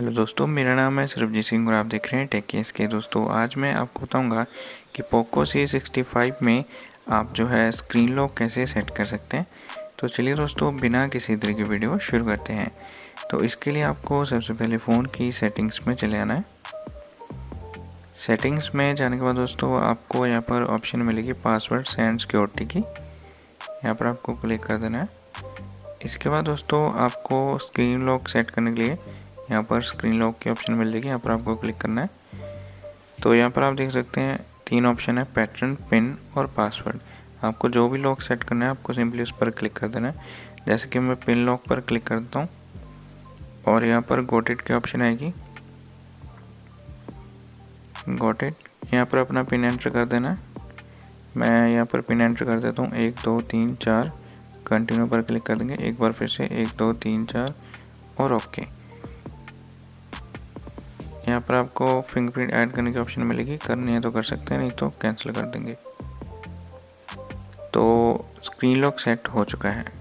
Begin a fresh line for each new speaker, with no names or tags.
Hello दोस्तों, मेरा नाम है सरबजीत सिंह और आप देख रहे हैं टेक केस के। दोस्तों, आज मैं आपको बताऊँगा कि पोको सी सिक्सटी फाइव में आप जो है स्क्रीन लॉक कैसे सेट कर सकते हैं। तो चलिए दोस्तों, बिना किसी तरह की वीडियो शुरू करते हैं। तो इसके लिए आपको सबसे पहले फ़ोन की सेटिंग्स में चले आना है। सेटिंग्स में जाने के बाद दोस्तों, आपको यहाँ पर ऑप्शन मिलेगी पासवर्ड एंड सिक्योरिटी की। यहाँ पर आपको क्लिक कर देना है। इसके बाद दोस्तों, आपको स्क्रीन लॉक सेट करने के लिए यहाँ पर स्क्रीन लॉक की ऑप्शन मिल जाएगी, यहाँ पर आपको क्लिक करना है। तो यहाँ पर आप देख सकते हैं, तीन ऑप्शन है पैटर्न पिन और पासवर्ड आपको जो भी लॉक सेट करना है, आपको सिंपली उस पर क्लिक कर देना है। जैसे कि मैं पिन लॉक पर क्लिक करता हूँ, और यहाँ पर गोटेड की ऑप्शन आएगी। गोटेड यहाँ पर अपना पिन एंटर कर देना है। मैं यहाँ पर पिन एंटर कर देता हूँ। एक, दो, तीन, चार। कंटिन्यू पर क्लिक कर देंगे। एक बार फिर से एक, दो, तीन, चार। और ओके यहाँ पर आपको फिंगरप्रिंट ऐड करने की ऑप्शन मिलेगी। करनी है तो कर सकते हैं, नहीं तो कैंसिल कर देंगे। तो स्क्रीन लॉक सेट हो चुका है।